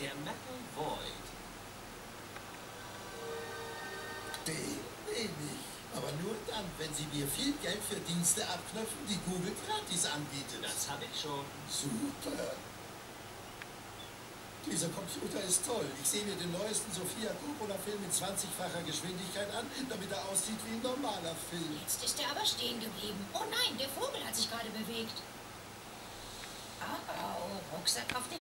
Der Metal Void. Den nehme ich. Aber nur dann, wenn Sie mir viel Geld für Dienste abknöpfen, die Google gratis anbietet. Das habe ich schon. Super. Dieser Computer ist toll. Ich sehe mir den neuesten Sophia Coppola-Film in 20-facher Geschwindigkeit an, damit er aussieht wie ein normaler Film. Jetzt ist er aber stehen geblieben. Oh nein, der Vogel hat sich gerade bewegt. Aber oh, Rucksack auf den